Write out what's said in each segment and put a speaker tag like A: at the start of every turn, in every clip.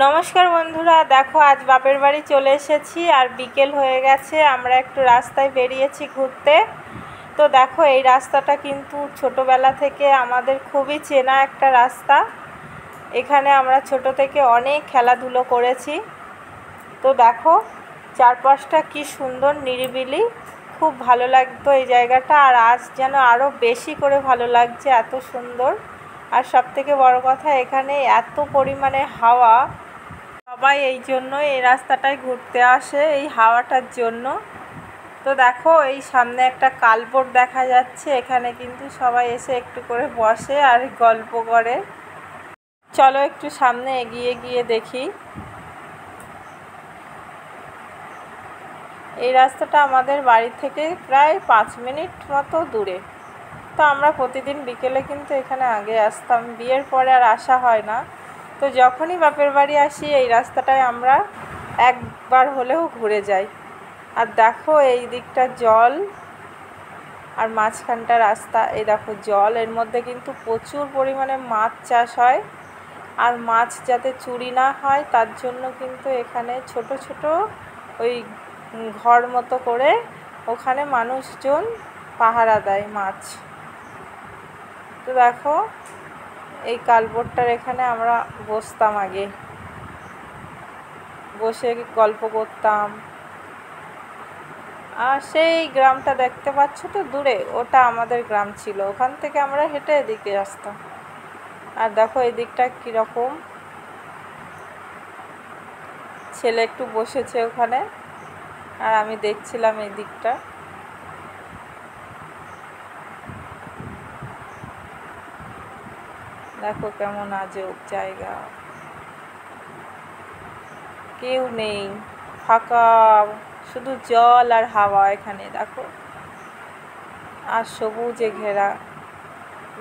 A: নমস্কার বন্ধুরা, দেখো আজ বাপের বাড়ি চলে এসেছি আর বিকেল হয়ে গেছে, আমরা একটু রাস্তায় বেরিয়েছি ঘুরতে। তো দেখো, এই রাস্তাটা কিন্তু ছোটোবেলা থেকে আমাদের খুবই চেনা একটা রাস্তা। এখানে আমরা ছোট থেকে অনেক খেলাধুলো করেছি। তো দেখো, চারপাশটা কি সুন্দর, নিরিবিলি, খুব ভালো লাগতো এই জায়গাটা। আর আজ যেন আরও বেশি করে ভালো লাগছে, এত সুন্দর। আর সব থেকে বড় কথা, এখানে এত পরিমাণে হাওয়া। সবাই এই জন্য এই রাস্তাটায় ঘুরতে আসে এই হাওয়াটার জন্য। তো দেখো, এই সামনে একটা কালবোর্ড দেখা যাচ্ছে, এখানে কিন্তু সবাই এসে একটু করে বসে আর গল্প করে। চলো একটু সামনে এগিয়ে গিয়ে দেখি। এই রাস্তাটা আমাদের বাড়ি থেকে প্রায় পাঁচ মিনিট মতো দূরে। তো আমরা প্রতিদিন বিকেলে কিন্তু এখানে আগে আসতাম। বিয়ের পরে আর আসা হয় না। তো যখনই বাপের বাড়ি আসি, এই রাস্তাটায় আমরা একবার হলেও ঘুরে যাই। আর দেখো এই দিকটা জল আর মাঝখানটা রাস্তা। এই দেখো জল, এর মধ্যে কিন্তু প্রচুর পরিমাণে মাছ চাষ হয়। আর মাছ যাতে চুরি না হয়, তার জন্য কিন্তু এখানে ছোট ছোট ওই ঘর মতো করে ওখানে মানুষজন পাহারা দেয় মাছ। তো দেখো, এই কালবোর্ডটার এখানে আমরা বসতাম আগে। বসে গল্প করতাম। আর সেই গ্রামটা দেখতে পাচ্ছ তো দূরে, ওটা আমাদের গ্রাম ছিল। ওখান থেকে আমরা হেঁটে এদিকে আসতাম। আর দেখো, এই দিকটা কীরকম। ছেলে একটু বসেছে ওখানে। আর আমি দেখছিলাম এই দেখো কেমন আজব জায়গা। কেউ নেই, ফাঁকা, শুধু জল আর হাওয়া এখানে, দেখো। আর সবুজে ঘেরা।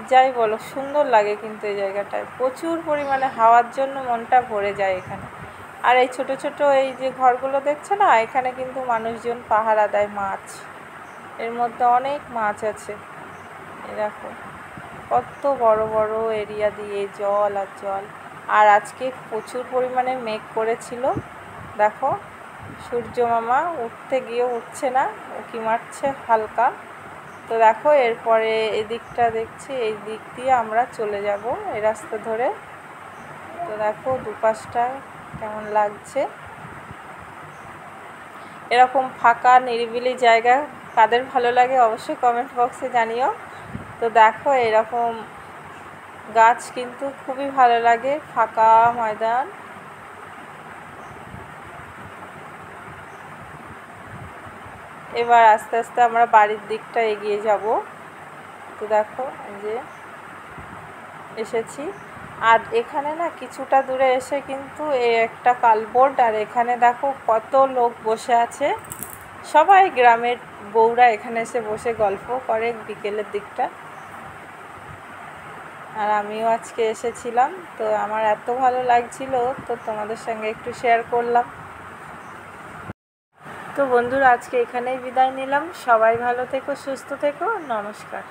A: যাই বলো, সুন্দর লাগে কিন্তু এই জায়গাটায়। প্রচুর পরিমাণে হাওয়ার জন্য মনটা ভরে যায় এখানে। আর এই ছোট ছোট এই যে ঘরগুলো দেখছ না, এখানে কিন্তু মানুষজন পাহারা দেয় মাছ। এর মধ্যে অনেক মাছ আছে। দেখো। কত বড় বড় এরিয়া দিয়ে জল আর জল। আর আজকে প্রচুর পরিমাণে মেঘ করেছিল। দেখো, সূর্য মামা উঠতে গিয়ে উঠছে না, উঁকি মারছে হালকা। তো দেখো, এরপরে এদিকটা দেখছি, এই দিক দিয়ে আমরা চলে যাব এই রাস্তা ধরে। তো দেখো, দুপাশটা কেমন লাগছে। এরকম ফাঁকা নিরিবিলি জায়গা কাদের ভালো লাগে অবশ্যই কমেন্ট বক্সে জানিও। তো দেখো, এরকম গাছ কিন্তু খুবই ভালো লাগে, ফাঁকা ময়দান। এবার আস্তে আস্তে আমরা বাড়ির দিকটা এগিয়ে যাব। তো দেখো যে এসেছি। আর এখানে না, কিছুটা দূরে এসে কিন্তু এই একটা কালবোর্ড, আর এখানে দেখো কত লোক বসে আছে। সবাই গ্রামের বউরা এখানে এসে বসে গল্প করে বিকেলের দিকটা। আর আমিও আজকে এসেছিলাম, তো আমার এত ভালো লাগছিল, তো তোমাদের সঙ্গে একটু শেয়ার করলাম। তো বন্ধুরা, আজকে এখানেই বিদায় নিলাম। সবাই ভালো থেকো, সুস্থ থেকো, নমস্কার।